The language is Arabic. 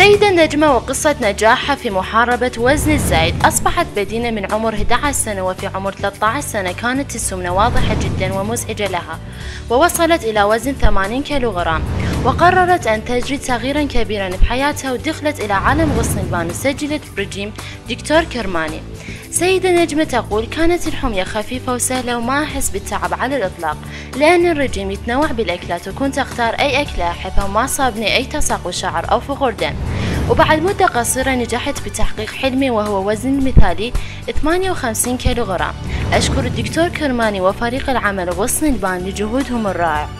سيدة نجمة وقصة نجاحها في محاربة وزن الزايد. أصبحت بدينة من عمر 11 سنة وفي عمر 13 سنة كانت السمنة واضحة جدا ومزعجة لها ووصلت إلى وزن 80 كيلوغرام. وقررت أن تجري تغييرا كبيرا بحياتها ودخلت إلى عالم غصن البان وسجلت برجيم دكتور كرماني. سيدة نجمة تقول كانت الحمية خفيفة وسهلة وما أحس بالتعب على الإطلاق لأن الرجيم يتنوع بالأكلات وكنت أختار أي أكلة أحبها وما صابني أي تساقط شعر أو فقر دم. وبعد مدة قصيرة نجحت بتحقيق حلمي وهو وزن مثالي 58 كيلوغرام. أشكر الدكتور كرماني وفريق العمل غصن البان لجهودهم الرائع.